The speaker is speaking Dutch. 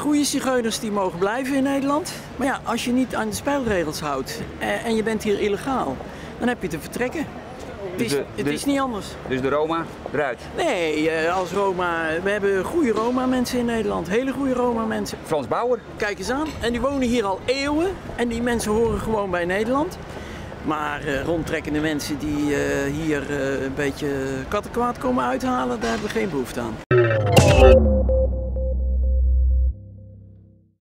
Goede zigeuners die mogen blijven in Nederland. Maar ja, als je niet aan de spelregels houdt eh, en je bent hier illegaal, dan heb je te vertrekken. Het is, de- het de- is niet anders. Dus de Roma eruit. Nee, eh, als Roma, we hebben goede Roma-mensen in Nederland, hele goede Roma-mensen. Frans Bauer. Kijk eens aan, en die wonen hier al eeuwen en die mensen horen gewoon bij Nederland. Maar eh, rondtrekkende mensen die eh, hier eh, een beetje kattenkwaad komen uithalen, daar hebben we geen behoefte aan.